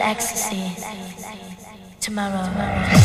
ecstasy. Tomorrow. Der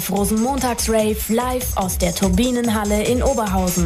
Live Rosenmontags-Rave live aus der Turbinenhalle in Oberhausen.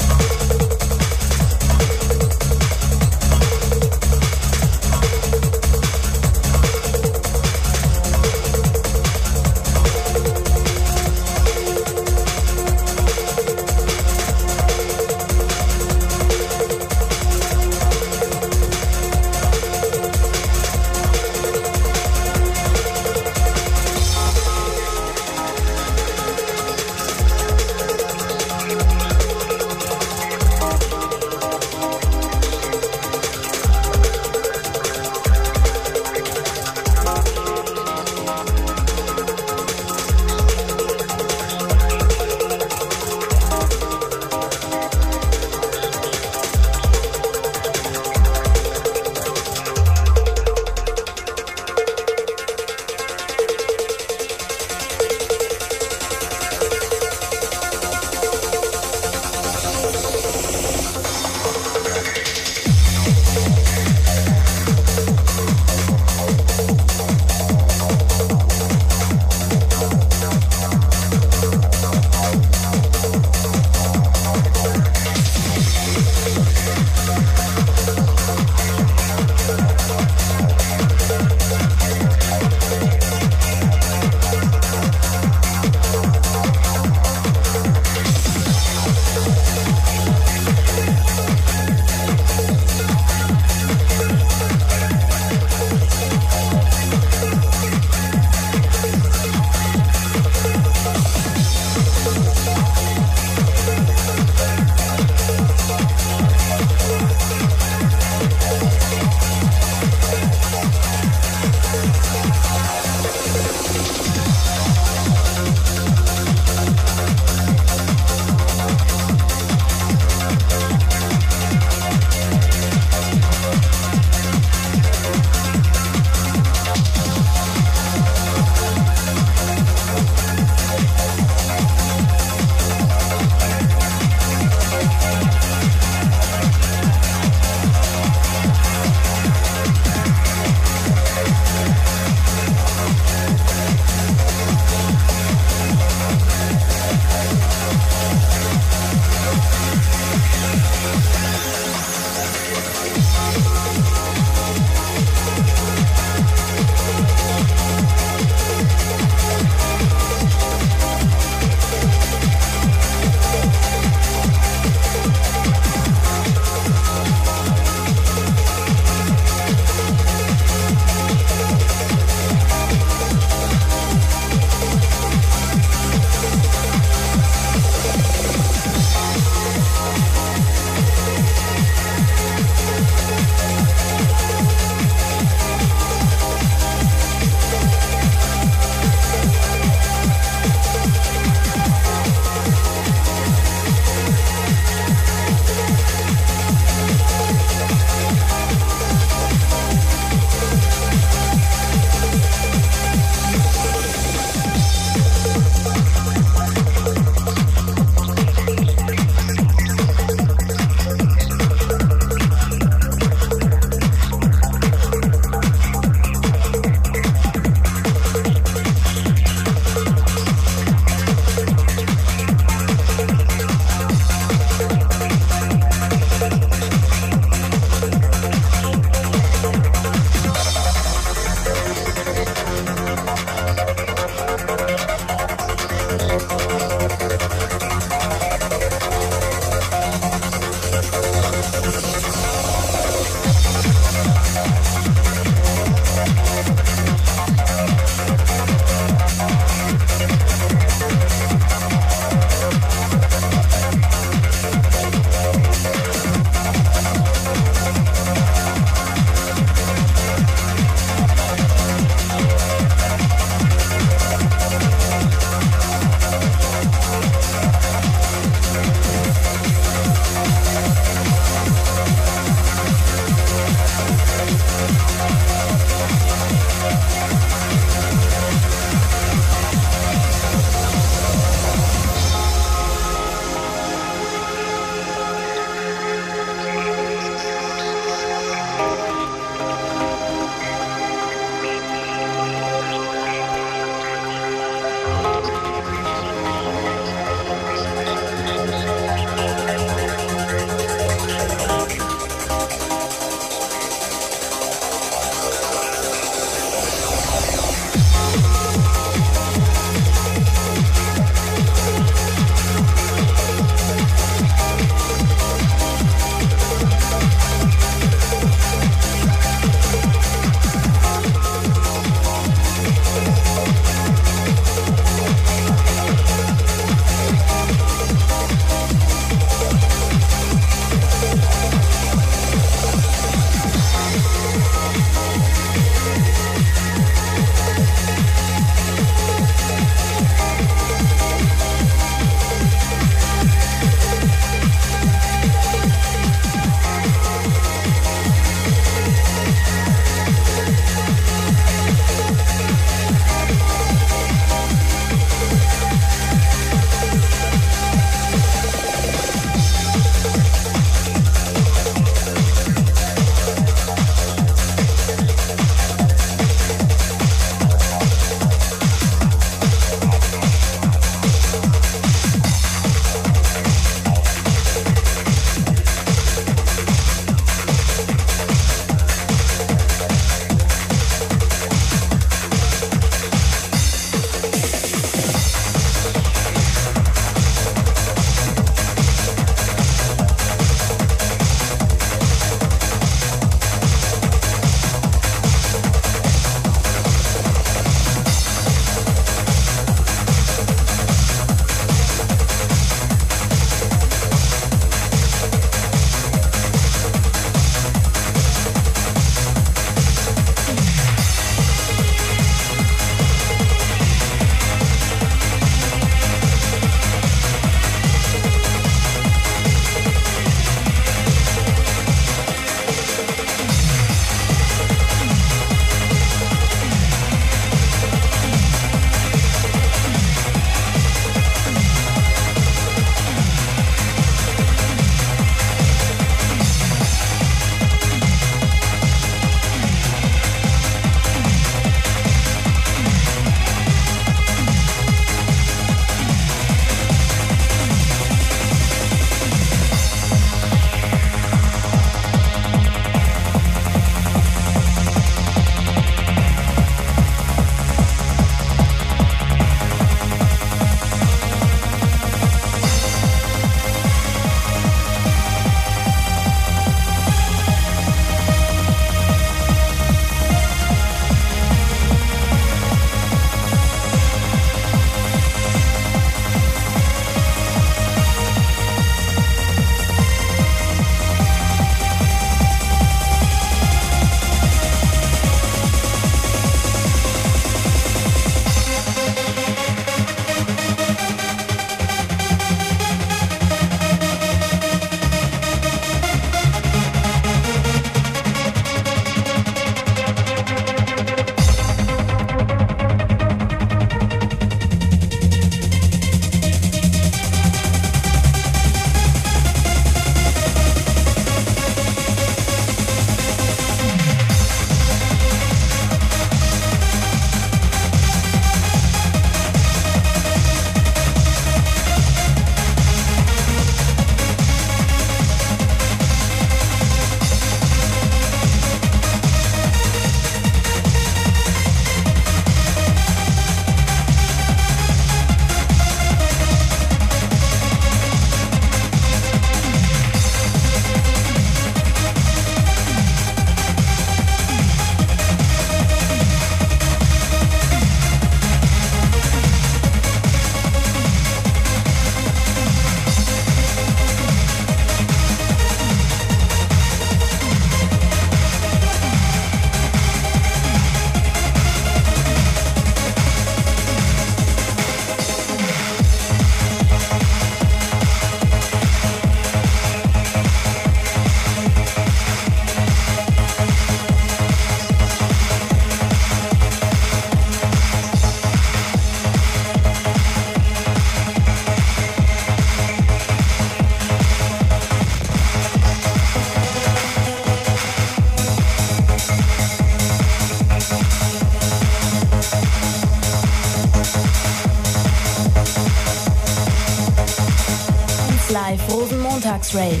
Rosenmontagsrave.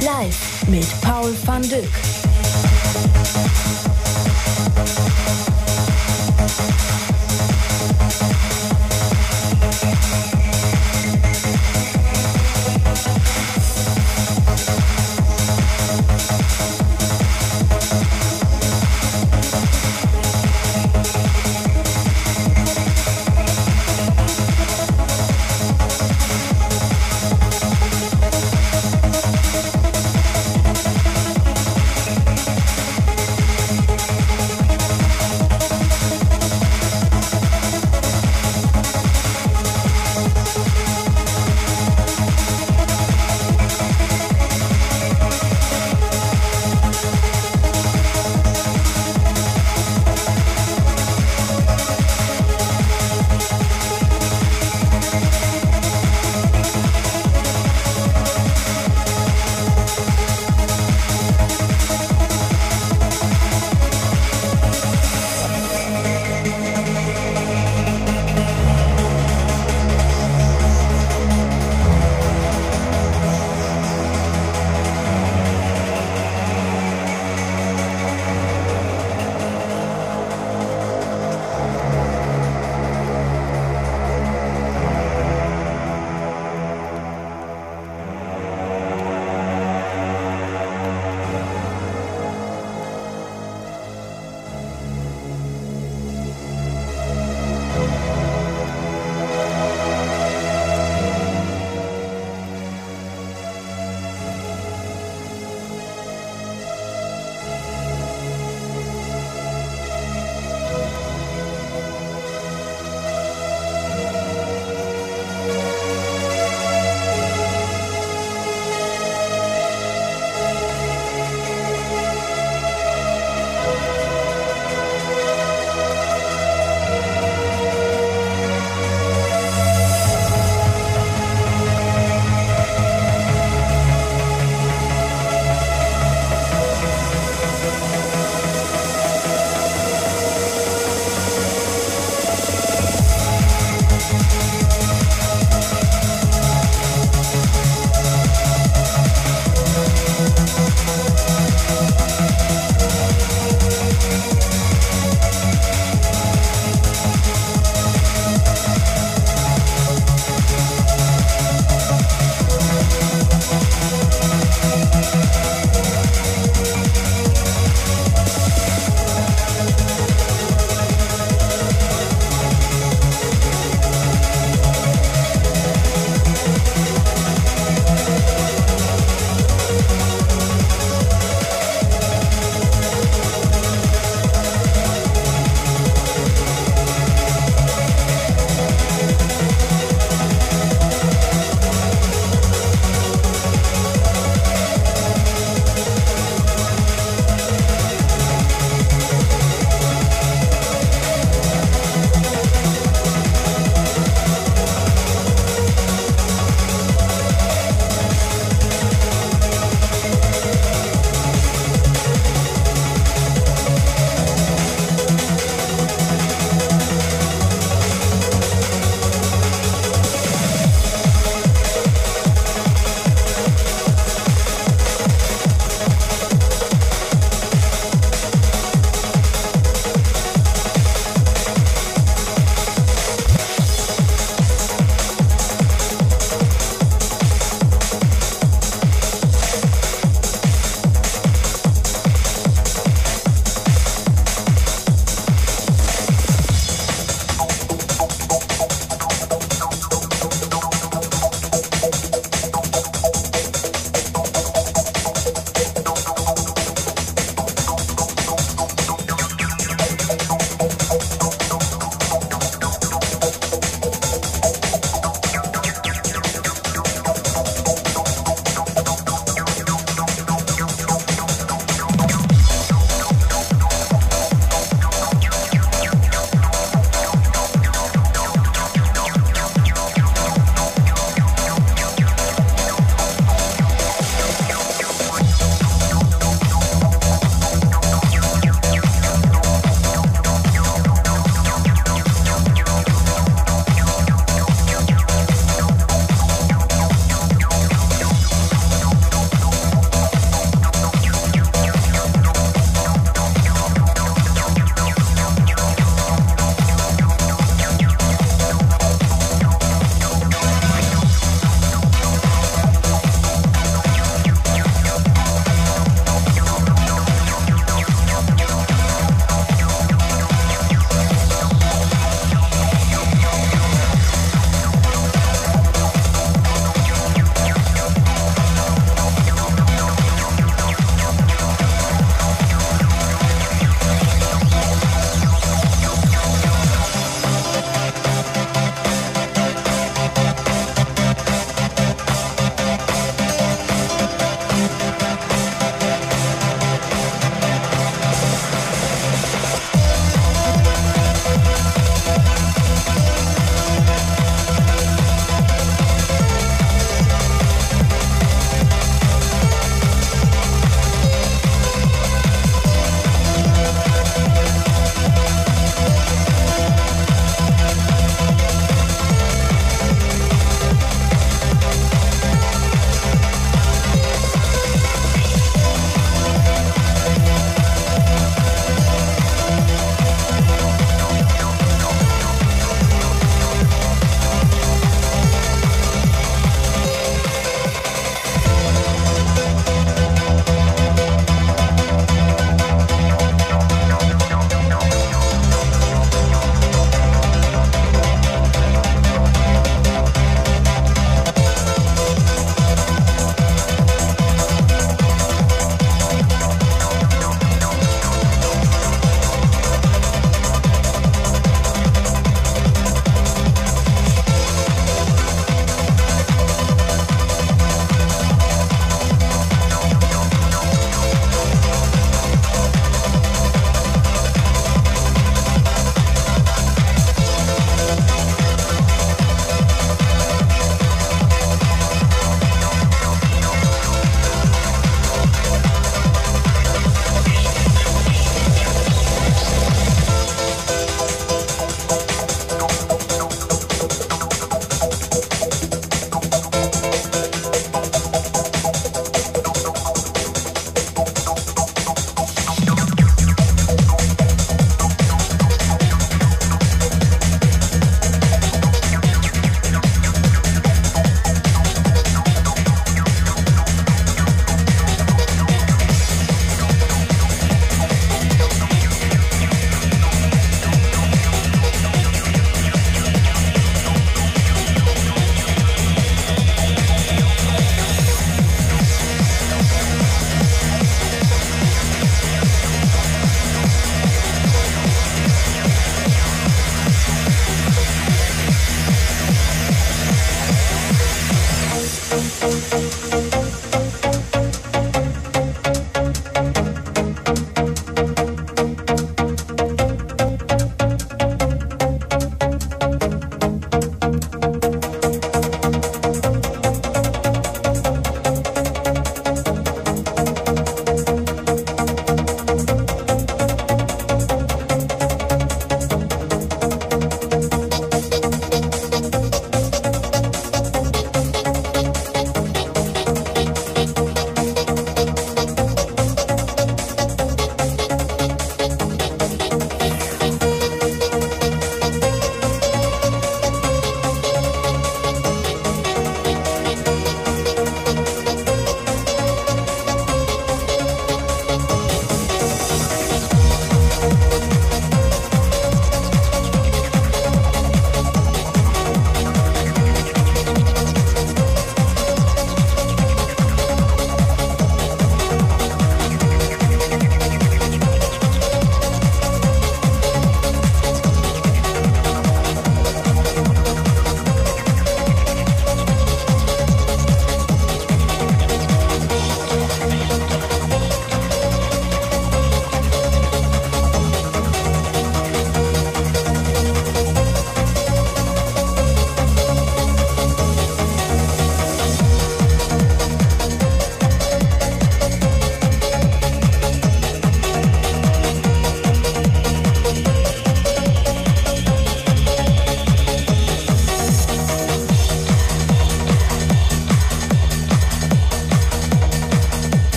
Live mit Paul van Dyk.